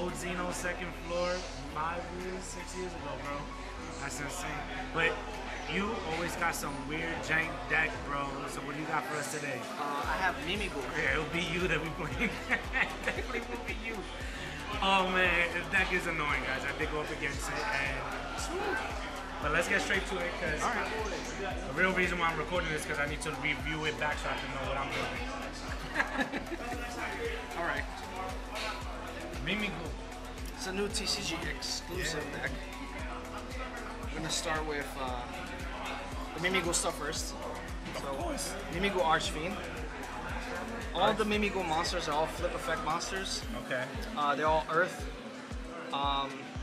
old Zeno second floor, five years, six years ago, bro. That's insane. But you always got some weird jank deck, bro. So what do you got for us today? Uh, I have Mimighoul. Yeah, it'll be you that we play. Definitely will be you. Oh man, this deck is annoying, guys. I did go up against it, and but let's get straight to it, cause the real reason why I'm recording this because I need to review it back so I can know what I'm doing. All right. Mimighoul. A new TCG exclusive deck. I'm gonna start with uh, the Mimighoul stuff first. So, Mimighoul Archfiend. All the Mimighoul monsters are all flip effect monsters. Okay. Uh, they're all Earth.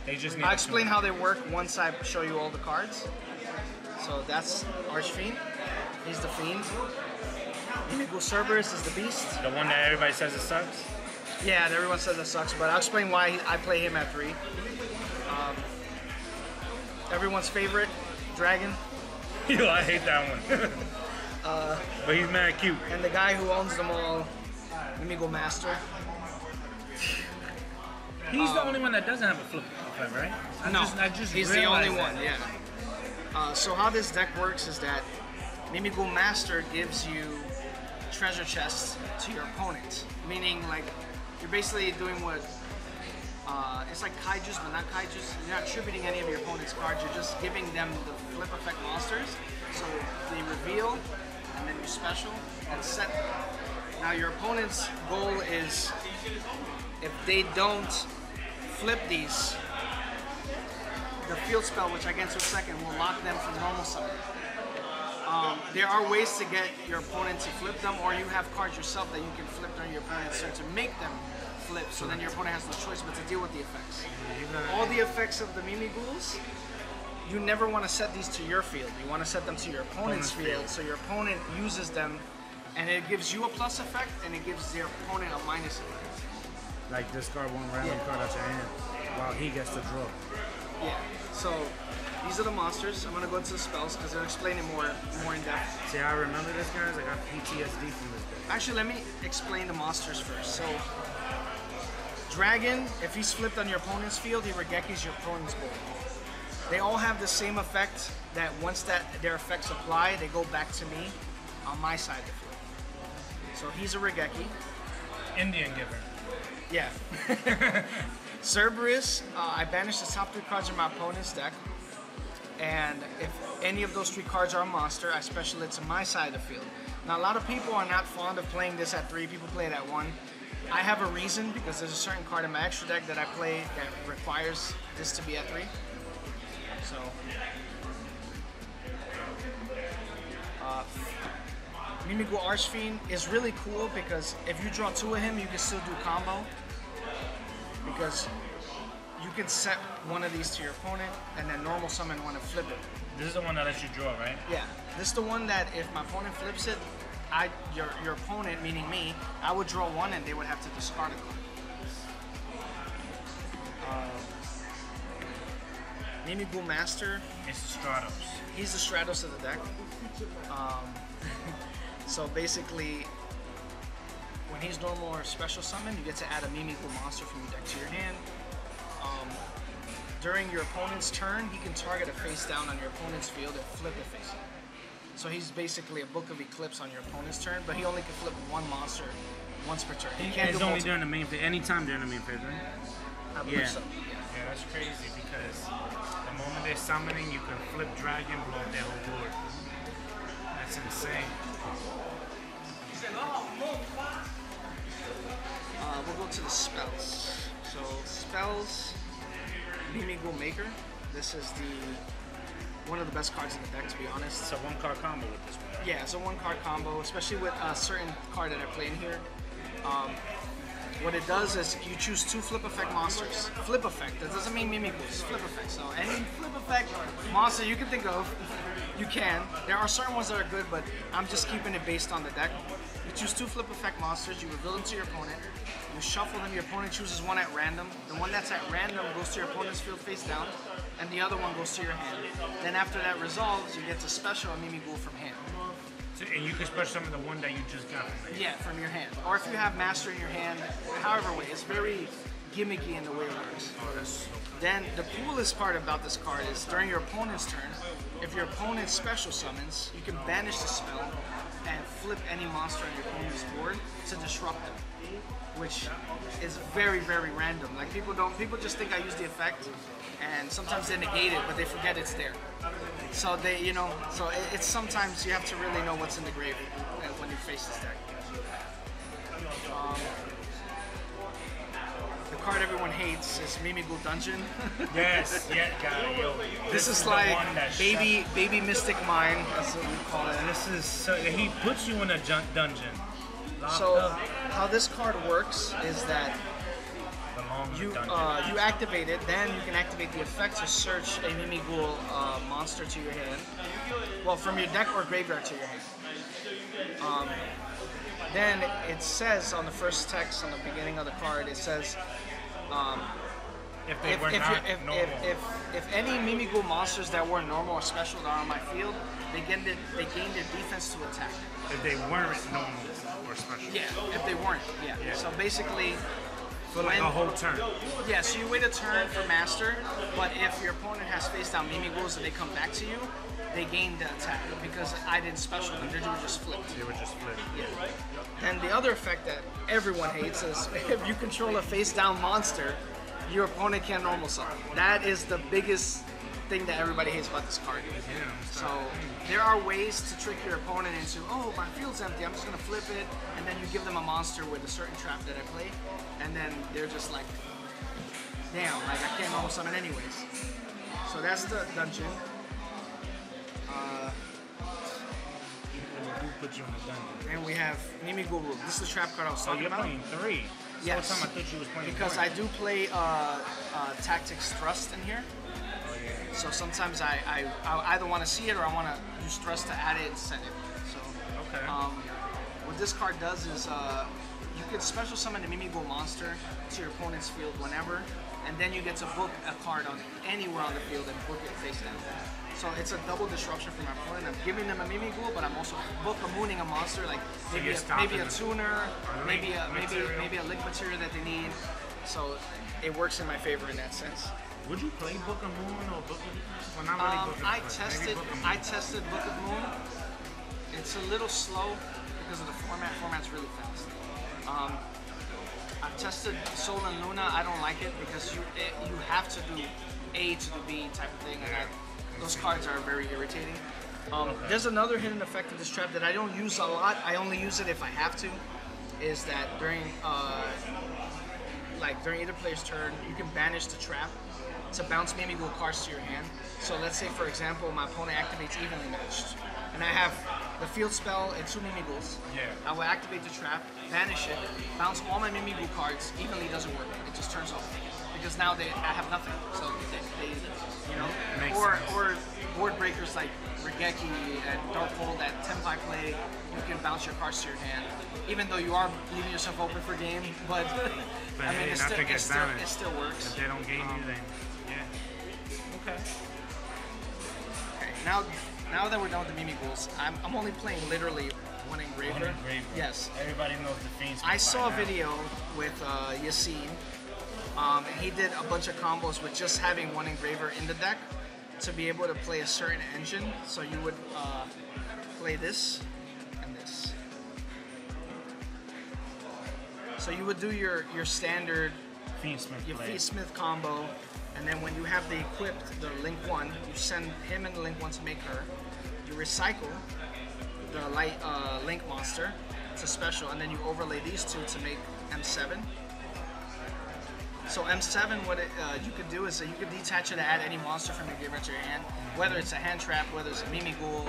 They just need I'll explain how they work once I show you all the cards. So that's Archfiend. He's the Fiend. Mimighoul Cerberus is the Beast. The one that everybody says it sucks. Yeah, and everyone says that sucks, but I'll explain why I play him at three. Um, everyone's favorite, Dragon, Yo, I hate that one. Uh, but he's mad cute. and the guy who owns them all, Mimighoul Master. He's the only one that doesn't have a flip effect, right? I no, just, I just he's the only that. one, yeah. Uh, so how this deck works is that Mimighoul Master gives you treasure chests to your opponent, meaning like you're basically doing what uh, it's like kaijus, but not kaijus. You're not attributing any of your opponent's cards. You're just giving them the flip effect monsters, so they reveal, and then you special and set. Now your opponent's goal is if they don't flip these, the field spell, which I get into a second, will lock them from normal summon. Um, there are ways to get your opponent to flip them, or you have cards yourself that you can flip during your opponent's turn to make them flip, so then your opponent has no choice but to deal with the effects. All the effects of the Mimighouls, you never want to set these to your field. You want to set them to your opponent's field. so your opponent uses them, and it gives you a plus effect, and it gives their opponent a minus effect. Like discard one random Yeah. card out your hand while he gets to draw. Yeah. So these are the monsters. I'm gonna go into the spells because they're explaining more more in depth. See, I remember this, guys. I got PTSD from this deck. Actually, let me explain the monsters first. So Dragon, if he's flipped on your opponent's field, he raigekis your opponent's board. They all have the same effect that once that their effects apply, they go back to me on my side of the field. So he's a Raigeki. Indian giver. Yeah. Cerberus, uh, I banish the top three cards of my opponent's deck. And if any of those three cards are a monster, I special it to my side of the field. Now, a lot of people are not fond of playing this at three, people play it at one. I have a reason because there's a certain card in my extra deck that I play that requires this to be at three. So, uh, Mimighoul Archfiend is really cool because if you draw two of him, you can still do combo. Because you can set one of these to your opponent and then normal summon one and flip it. This is the one that lets you draw, right? Yeah, this is the one that if my opponent flips it, I your your opponent, meaning me, I would draw one and they would have to discard a card. Uh, Master, It's Stratos. he's the Stratos of the deck. Um, so basically, when he's normal or special summon, you get to add a Mimi Mimighoul monster from your deck to your hand. During your opponent's turn, he can target a face down on your opponent's field and flip it face up. So he's basically a Book of Eclipse on your opponent's turn, but he only can flip one monster once per turn. He can't it's do only multiple. during the main phase. Anytime during the main phase, right? I believe Yeah. so. Yeah, that's crazy because the moment they're summoning, you can flip dragon, blow up their whole board. That's insane. Uh, we'll go to the spells. So spells, Mimighoul Maker. This is the one of the best cards in the deck, to be honest. It's a one card combo with this one. Yeah, it's a one card combo, especially with a certain card that I play in here. Um, what it does is you choose two flip effect monsters. Flip effect, that doesn't mean Mimighouls, flip effect. So any flip effect monster you can think of, you can. There are certain ones that are good, but I'm just keeping it based on the deck. You choose two flip effect monsters, you reveal them to your opponent, you shuffle them, your opponent chooses one at random. The one that's at random goes to your opponent's field face down, and the other one goes to your hand. Then after that resolves, you get to special a Mimighoul from hand. So, and you can special summon the one that you just got. From. Yeah, from your hand. Or if you have Master in your hand, however way. It's very gimmicky in the way it works. Oh, so cool. Then the coolest part about this card is during your opponent's turn, if your opponent special summons, you can banish the spell and flip any monster on your opponent's board to disrupt them, which is very very random. Like people don't people just think I use the effect, and sometimes they negate it, but they forget it's there. So they you know so it, it's sometimes you have to really know what's in the grave uh, when you face this deck. Um, card everyone hates is Mimighoul Dungeon. Yes, yeah, God, yo. This is like baby baby mystic mine. That's what we call it. This is so, he puts you in a jun- dungeon. Locked So up, how this card works is that you uh, you activate it, then you can activate the effect to search a Mimighoul uh, monster to your hand. Well, from your deck or graveyard to your hand. Um, then it says on the first text on the beginning of the card, it says Um, if they if, were if, not if, normal. if, if, if any Mimighoul monsters that were normal or special that are on my field, they gain the, they gain their defense to attack. if they weren't normal or special. Yeah, if they weren't. Yeah. Yeah. So basically, For like a whole turn. yeah. So you wait a turn for master, but if your opponent has face down Mimighouls and they come back to you, they gained the attack because I didn't special them. They were just flipped. They were just flipped. Yeah. And the other effect that everyone hates is if you control a face down monster, your opponent can't normal summon. That is the biggest thing that everybody hates about this card. Yeah, So there are ways to trick your opponent into, oh, my field's empty, I'm just gonna flip it, and then you give them a monster with a certain trap that I play, and then they're just like, damn, like I can't normal summon anyways. So that's the dungeon. And we have Mimighoul Room. This is the trap card I was So talking you're about. playing three. This Yes. time I thought you was playing Because. I do play uh, uh, Tactics Thrust in here. Oh, yeah. So sometimes I, I, I either want to see it or I want to use Thrust to add it and send it. So Okay. um, what this card does is uh, you can special summon a Mimighoul monster to your opponent's field whenever, and then you get to book a card on anywhere on the field and book it face down. So it's a double disruption for my opponent. I'm giving them a Mimighoul, but I'm also book a mooning a monster like maybe you're a, maybe a tuner, maybe a maybe material. maybe a link material that they need. So it works in my favor in that sense. Would you play Book of Moon or Book of Well, not really Um, Book of I but tested. Book of I Moon. tested Book of Moon. It's a little slow because of the format. Format's really fast. Um, I've tested Sol and Luna. I don't like it because you it, you have to do A to do B type of thing, and I, those cards are very irritating. Um, There's another hidden effect of this trap that I don't use a lot. I only use it if I have to. Is that during uh, like during either player's turn, you can banish the trap to bounce Mimighoul cards to your hand. So let's say, for example, my opponent activates evenly matched, and I have the field spell and two Mimighouls. Yeah. I will activate the trap, banish it, bounce all my Mimighoul cards. Evenly doesn't work. It just turns off because now they I have nothing. So they, they you know, Makes or sense. or board breakers like Raigeki and Dark Hole that Tenpai play, you can bounce your cards to your hand. Even though you are leaving yourself open for game, but, But I mean, hey, it still, it still, it still works. If they don't game you, then yeah. Okay. Okay, now, now that we're done with the Mimi Mimighouls, I'm, I'm only playing literally one engraver. One engraver. Yes. Everybody knows the fiends. I saw a video with uh, Yassine, um, and he did a bunch of combos with just having one engraver in the deck to be able to play a certain engine. So you would uh, play this and this. So you would do your, your standard Fiendsmith your play. Fiendsmith combo, and then when you have the equipped, the Link 1, you send him and the Link 1 to make her. You recycle the light uh, Link monster, to a special, and then you overlay these two to make M7. So M7, what it, uh, you could do is that you could detach it to add any monster from your graveyard to your hand, whether it's a hand trap, whether it's a Mimighoul.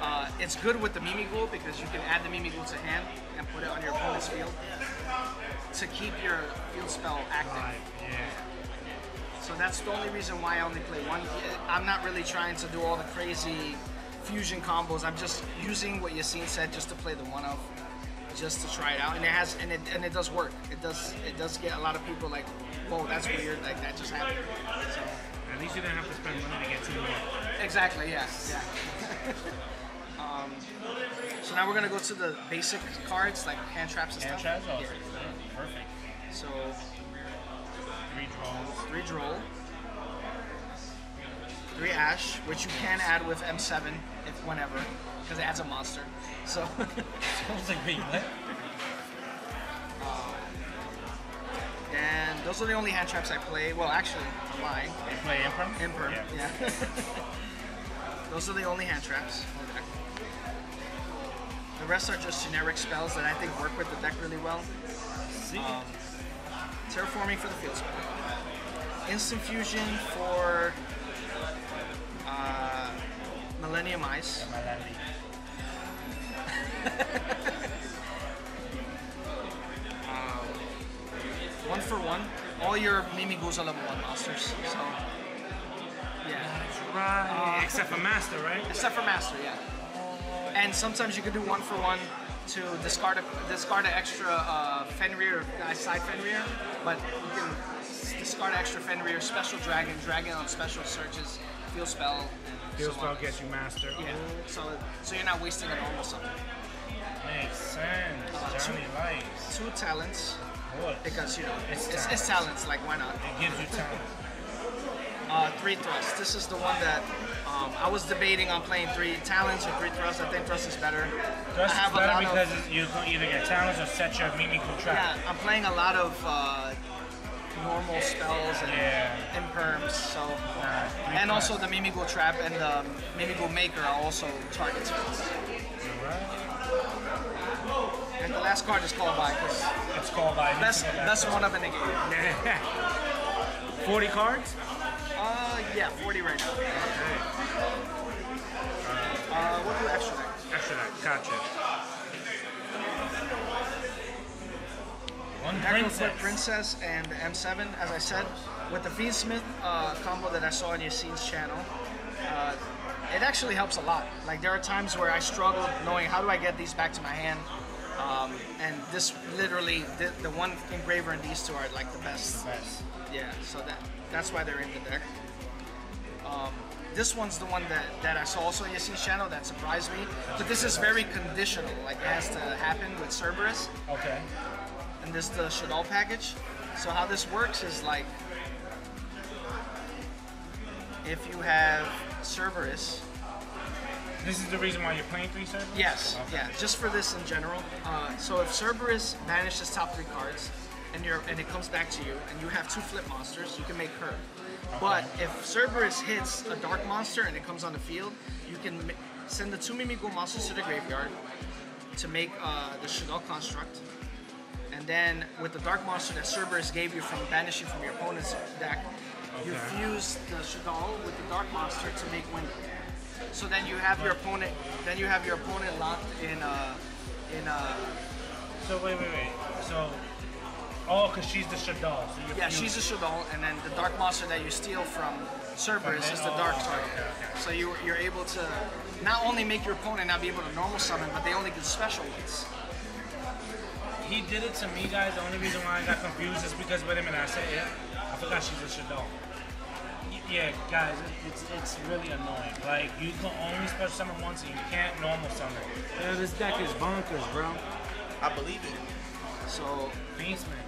Uh, it's good with the Mimi Mimighoul because you can add the Mimi Mimighoul to hand and put it on your opponent's field to keep your field spell active. So that's the only reason why I only play one. I'm not really trying to do all the crazy fusion combos. I'm just using what Yassine said just to play the one of, just to try it out. And it has, and it, and it does work. It does, it does get a lot of people like, whoa, that's weird. Like that just happened. So, At least you didn't have to spend money to get two more. exactly. Yeah. Yeah. um, So now we're gonna go to the basic cards like hand traps and Hand stuff. traps? Oh, Yeah. perfect. So Three draws. three droll, three ash, which you can add with M7 if whenever, because it adds a monster. So Sounds like being lit. and those are the only hand traps I play. Well, actually, I'm lying. You play Imperm? Imperm, Yeah. yeah. those are the only hand traps. The rest are just generic spells that I think work with the deck really well. See? Um, Terraforming for the field spell. Instant Fusion for Millennium Ice. Lady. One for one. All your Mimighouls are level one monsters. So, yeah. Right. Except for Master, right? Except for Master, yeah. And sometimes you can do one for one to discard a, discard an extra uh, Fenrir, uh, side Fenrir, but you can discard extra Fenrir, special dragon, dragon on special searches, field spell, so spell gets you Master. Yeah, so so you're not wasting a normal summon. Makes sense. Uh, two- Johnny likes. Two talents, What? because you know It's it's, it's, talents. Like why not? It gives you time. Uh, three thrusts. This is the one that um, I was debating on playing three talents or three thrusts. I think thrust is better. Thrust is better because of, you can either get talents or set your Mimighoul trap. yeah, I'm playing a lot of uh, normal spells and Yeah. imperms. So three and also the Mimighoul trap and the Mimighoul maker are also target spells. Right. And the last card is called by because It's called by best best one up in the game. 40 cards? Uh, yeah, 40 right now. Okay. Uh, we'll do extra deck. Extra that. Gotcha. One Echo princess. Flip Princess and the M7, as I said, with the Fiendsmith uh, combo that I saw on Yassine's channel, uh, it actually helps a lot. Like there are times where I struggled knowing how do I get these back to my hand, um, and this literally the, the one engraver and these two are like the best. Best. Yeah, so that that's why they're in the deck. Um, this one's the one that, that I saw also on Yassine's channel that surprised me, but this is very conditional. Like it has to happen with Cerberus Okay. And this is the Shaddoll package. So how this works is like if you have Cerberus, This is the reason why you're playing three Cerberus? yes, Okay. yeah, just for this in general. Uh, so if Cerberus banishes top three cards and you're and it comes back to you and you have two flip monsters, you can make her. But if Cerberus hits a dark monster and it comes on the field, you can send the two Mimighoul monsters to the graveyard to make uh, the Shaddoll construct. And then with the dark monster that Cerberus gave you from banishing from your opponent's deck, you fuse the Shaddoll with the dark monster to make Wind. So then you have your opponent. Then you have your opponent locked in uh, in uh, So wait, wait, wait. So, oh, because she's the Shaddoll. So yeah, she's the Shaddoll, and then the dark monster that you steal from Cerberus is the dark Oh, target. okay, okay. So you you're able to not only make your opponent not be able to normal summon, but they only get special ones. He did it to me, guys. The only reason why I got confused is because wait a minute, I said yeah, I forgot she's a Shaddoll. Y- Yeah, guys, it's it's really annoying. Like you can only special summon once, and you can't normal summon. Yeah, this deck is bonkers, bro. I believe it. So Beastman.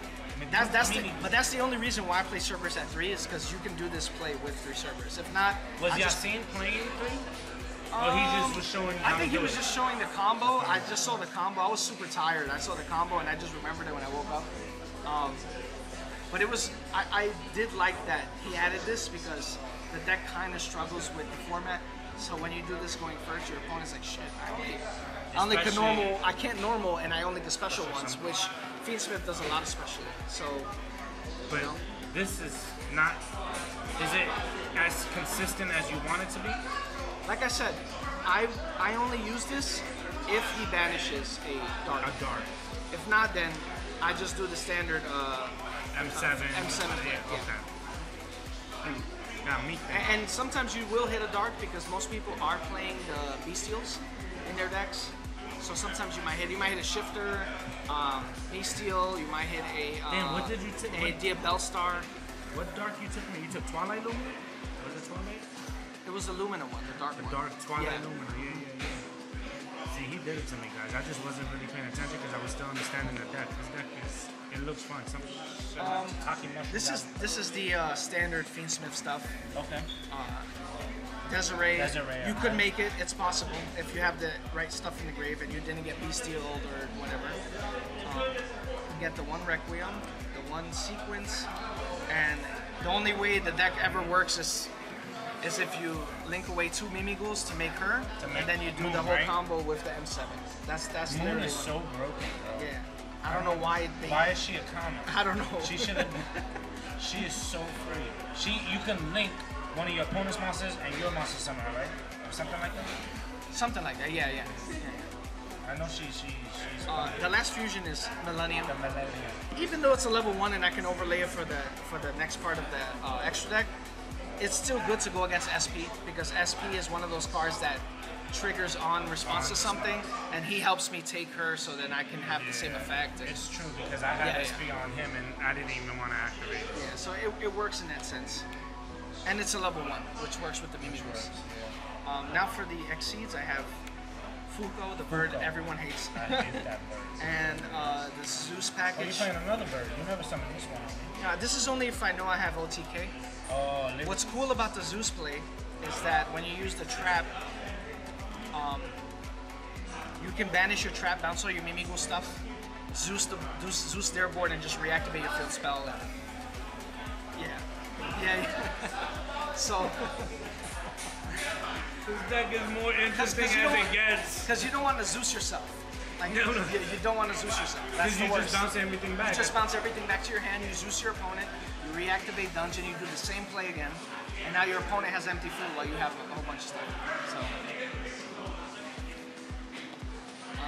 That's that's the, but that's the only reason why I play Cerberus at three is because you can do this play with three Cerberus. If not, was I just, Yassine playing three? Or he just was showing I think he was it? just showing the combo. I just saw the combo. I was super tired. I saw the combo and I just remembered it when I woke up. Um, but it was I, I did like that he added this because the deck kind of struggles with the format. So when you do this going first, your opponent's like, shit, I only, I only can normal, I can't normal, and I only get special ones, which Fiendsmith does a lot of special. So But this is not. Is it as consistent as you want it to be? Like I said, I I only use this if he banishes a dark. A dark. If not, then I just do the standard. Uh, M7. M7 play, Yeah. yeah. Okay. Now me. a- and sometimes you will hit a dark because most people are playing the Bystials in their decks. So sometimes you might hit you might hit a shifter, um, Bystial. You might hit a uh, Damn, what did you take- A what- Diabellstar. What dark you took me? You took Twilight Lumina? Was it was the Lumina one, the dark The one. dark Twilight Yeah. Lumina. Yeah, yeah, yeah. See, he did it to me, guys. I just wasn't really paying attention because I was still understanding the deck. This deck is, it looks fun. Some, Um, This is this is the uh, standard Fiendsmith stuff. okay. Desirae, Desirae, you could make it. It's possible if you have the right stuff in the grave and you didn't get Bystialed or whatever. Um, you get the one Requiem, the one Sequence, and the only way the deck ever works is is if you link away two Mimighouls to make her, To make and then you do Moon, the whole right? combo with the M7. That's that's Moon literally is so broken, bro. yeah. I don't know why they. Why is she a comic? I don't know. She should have. she is so free. She, you can link one of your opponent's monsters and your monster somehow, right? Or something like that. Something like that. Yeah, yeah. yeah. I know she, she, she's Uh, the last fusion is Millennium. the millennium. even though it's a level one and I can overlay it for the for the next part of the uh, extra deck, it's still good to go against SP because SP is one of those cards that triggers on response to something, and he helps me take her so then I can have the same effect. And, It's true because I had Yeah, SP on him and I didn't even want to activate it. yeah, so it, it works in that sense, and it's a level one, which works with the Mimics. Um, now for the Exceeds, I have Fuko, the bird Fuko. everyone hates, I hate that bird. and uh, the Zeus Oh, you're package. playing another bird. You never summoned this one. Uh, this is only if I know I have OTK. Oh, What's cool about the Zeus play is that when you use the trap, um, you can banish your trap, bounce all your Mimighoul stuff, Zeus the Zeus, Zeus their board, and just reactivate your field spell. And, yeah, yeah. yeah. so, This deck is more interesting Because you as don't- it gets. because you don't want to Zeus yourself. Like, No, no. You, you don't want to Zeus yourself. That's the you worst. just bounce everything back. You just bounce everything back to your hand, you Zeus your opponent, you reactivate dungeon, you do the same play again, and now your opponent has empty field while you have a whole bunch of stuff. So. Uh,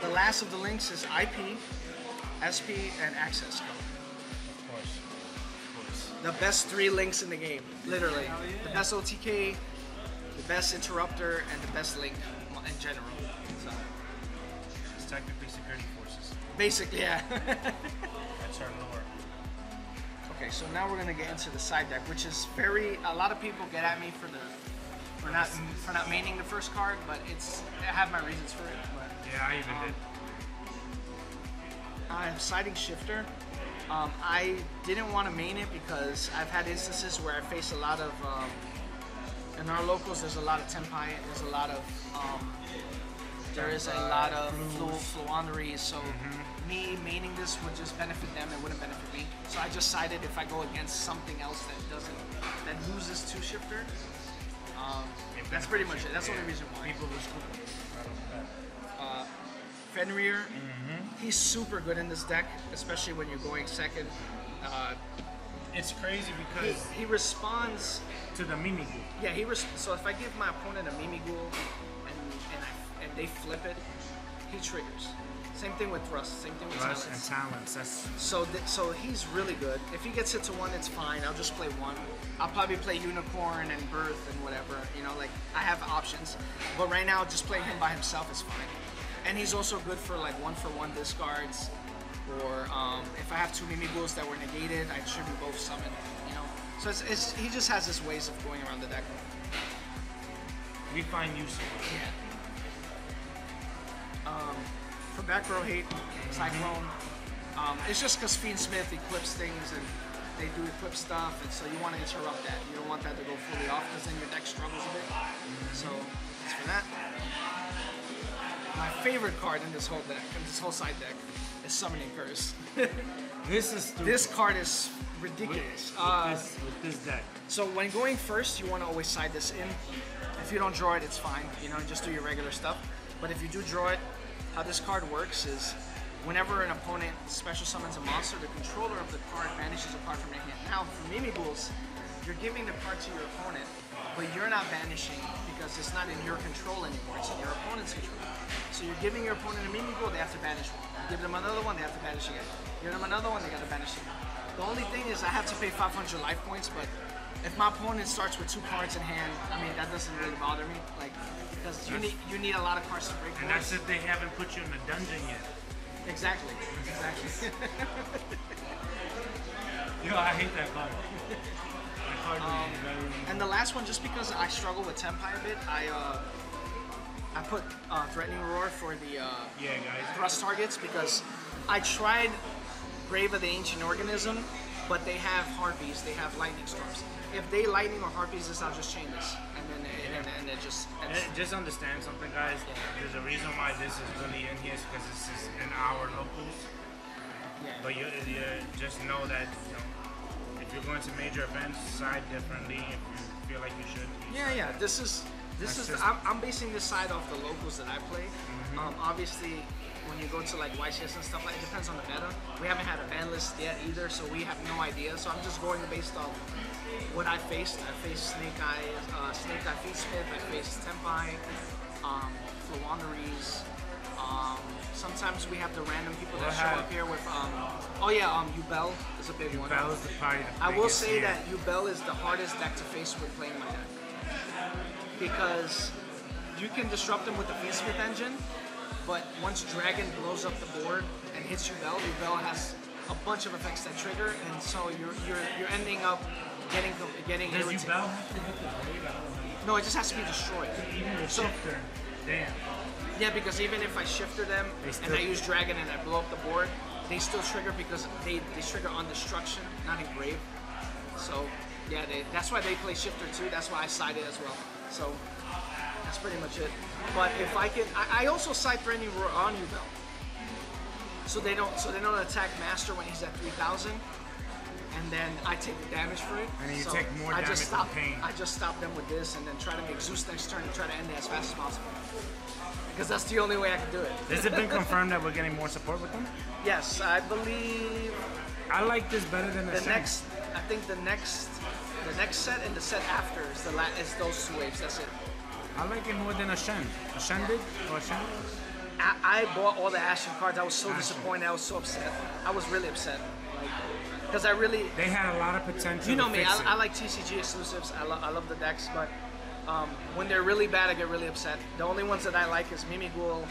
the last of the links is IP, SP, and access code. of course. The best three links in the game, literally. The best OTK, the best interrupter, and the best link in general. So It's technically security forces. basically, yeah. so now we're gonna get into the side deck, which is very. A lot of people get at me for the for not for not maining the first card, but it's I have my reasons for it. But Yeah, I even did. I'm siding shifter. Um, I didn't want to main it because I've had instances where I face a lot of. Um, in our locals, there's a lot of Tenpai. There's a lot of. There is a lot of flu, Floowandereeze, so me maining this would just benefit them. It wouldn't benefit me. So I just sided if I go against something else that doesn't that loses two shifter. Um, that's pretty much it. That's the only reason why. People were stupid. Fenrir, he's super good in this deck, especially when you're going second. Uh, It's crazy because he responds. To the Mimighoul. Yeah, he res- so if I give my opponent a Mimighoul and and, I, and they flip it, he triggers. Same thing with thrust. Same thing with Rush and talents. talents. That's So th- so he's really good. If he gets hit to one, it's fine. I'll just play one. I'll probably play unicorn and birth and whatever. You know, like I have options. But right now, just playing him by himself is fine. And he's also good for like one for one discards. Or um, if I have two Mimighouls that were negated, I should be both summoned. You know, so it's, it's he just has his ways of going around the deck. we find use. Yeah. Um, for back row hate, Cyclone. Um, it's just because Fiendsmith equips things and they do equip stuff, and so you want to interrupt that. You don't want that to go fully off because then your deck struggles a bit. So it's for that. My favorite card in this whole deck, in this whole side deck, is Summoning Curse. This is stupid. this card is with, ridiculous. with Uh, this with this deck. so when going first, you want to always side this in. If you don't draw it, it's fine. You know, just do your regular stuff. But if you do draw it, how this card works is whenever an opponent special summons a monster, the controller of the card banishes a card from their hand. Now, for Mimighouls, you're giving the card to your opponent, but you're not banishing because it's not in your control anymore. It's in your opponent's control. So you're giving your opponent a Mimighoul, they have to banish one. You give them another one, they have to banish again. You give them another one, they got to banish again. The only thing is I have to pay 500 life points, but if my opponent starts with two cards in hand, I mean that doesn't really bother me. Like because you need you need a lot of cards to break And boards. that's if they haven't put you in the dungeon yet. Exactly. Exactly. Yo, I hate that card. that card is very and the last one, just because I struggle with Tenpai a bit, I uh, I put uh, threatening roar for the uh, Yeah, guys. thrust targets because I tried Grave of the Ancient Organism, but they have harpies, they have lightning storms. If they lightning or harpies this, I'll just chain this, and then and, then and it just And just understand something, guys. There's a reason why this is really in here, is because this is in our locals. yeah. But you, you just know that you know, if you're going to major events, side differently. If you feel like you should. you Yeah, yeah. This is this That's is. just- I'm, I'm basing this side off the locals that I play. Mm-hmm. Um, obviously, when you go to like YCS and stuff like, it depends on the meta. We haven't had a ban list yet either, so we have no idea. So I'm just going based off what I faced. I faced Snake Eye, uh, Snake Eye Fiendsmith. I faced Tenpai, um, Floowandereeze. Um, sometimes we have the random people that We'll show up here with. Um, oh yeah, um, Yubel is a big one. Bell is the probably the I will say that Yubel is the hardest deck to face with playing my deck. Because you can disrupt them with the Fiendsmith engine, but once Dragon blows up the board and hits Yubel, Yubel has a bunch of effects that trigger, and so you're you're you're ending up getting getting Does irritated. Yubel have to hit the grave? I don't know. No, it just has to be destroyed. Even the So- shifter. Damn. Yeah, because even if I shifter them and I use Dragon and I blow up the board, they still trigger because they, they trigger on destruction, not engrave. So yeah, they, that's why they play shifter too. That's why I side it as well. So that's pretty much it. But if I can, I, I also side threatening roar on you though. So they don't so they don't attack master when he's at 3,000. And then I take the damage for it. And then you so take more I just stop, pain. I just stop them with this and then try to make Zeus next turn and try to end it as fast as possible. Because that's the only way I can do it. Has it been confirmed that we're getting more support with them? Yes, I believe I like this better than the, the next. I think the next, the next set and the set after is the la- is those two waves. That's it. I like it more than a Shen. A Shen did? Or a Shen? I, I bought all the Ashen cards. I was so Ashen. disappointed. I was so upset. I was really upset. Because I really, They had a lot of potential. you know me. I, I like TCG exclusives. I, lo- I love the decks, but um, when they're really bad, I get really upset. The only ones that I like is Mimighoul,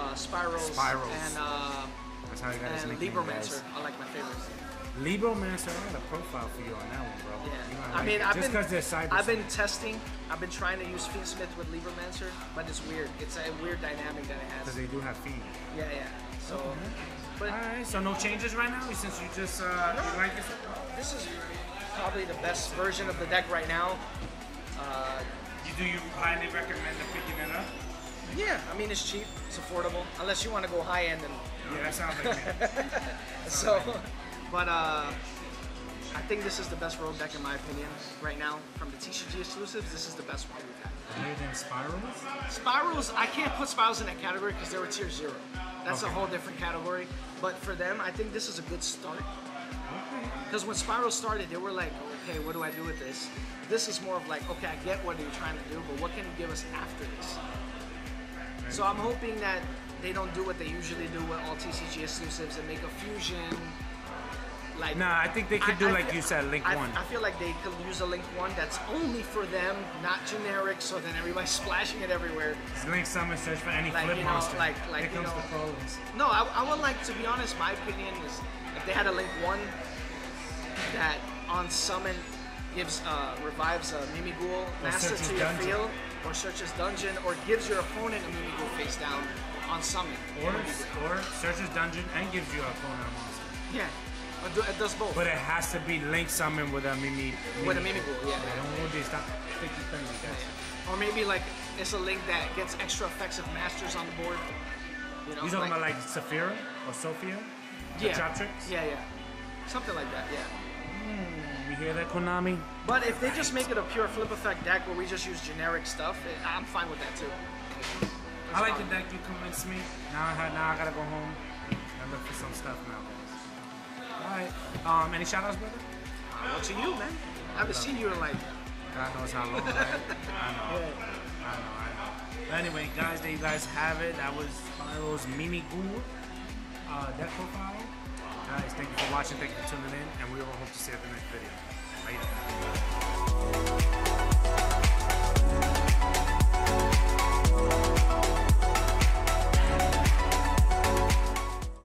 uh, Spyrals, Spyrals. and uh, That's how you got his and Libromancer. I like my favorites. Libromancer, I got a profile for you on that one, bro. Yeah. You might I like mean. I've just because they're cyber. I've been testing. I've been trying to use Fiendsmith with Libromancer, but it's weird. It's a weird dynamic that it has. because they do have feed. Yeah, yeah. So, but All right, so no changes right now since you just uh, you like this. this is probably the best version of the deck right now. Uh, You do you highly recommend picking it up? yeah, I mean it's cheap, it's affordable. Unless you want to go high end, and Yeah, that sounds like me. so. But uh, I think this is the best road deck in my opinion right now from the TCG exclusives. This is the best one we've had. Better than Spyrals. Spyrals, I can't put Spyrals in that category because they were tier zero. That's a whole different category. But for them, I think this is a good start. Okay. Because when Spyral started, they were like, okay, what do I do with this? This is more of like, okay, I get what you're trying to do, but what can you give us after this? So I'm hoping that they don't do what they usually do with all TCG exclusives and make a fusion. Like, Nah, I think they could I- do I like feel- you said, Link I, One. I feel like they could use a Link One that's only for them, not generic, so then everybody's splashing it everywhere. It's Link Summon search for any Like, flip you know, monster. like- like, Here you comes know- the pros. No, I, I would like to be honest. My opinion is if they had a link one that on summon gives uh, revives a Mimighoul master to your dungeon. field, or searches dungeon, or gives your opponent a Mimighoul face down on summon. Or or searches dungeon and gives you a opponent monster. Yeah, it, do, it does both. But it has to be Link Summon with a Mimi. With a Mimighoul, yeah. I don't want this. Stop thinking crazy, guys. Or maybe like it's a link that gets extra effects of masters on the board. You know, You talking about like Saphira or Sophia? The yeah, Traptrix? Yeah, yeah, something like that. Yeah. You hear that, Konami? But if they just make it a pure flip effect deck where we just use generic stuff, eh, I'm fine with that too. I like the deck. You convinced me. Now I ha- now I gotta go home and look for some stuff now, right. Um, any shout outs, brother? Uh, Well, to you, man. I haven't seen you in like. God knows how long. Right? I know. I know. I know. But anyway, guys, there you guys have it. That was Spyral's Mimi Ghoul uh, deck profile. Guys, thank you for watching. Thank you for tuning in, and we will hope to see you at the next video. Later.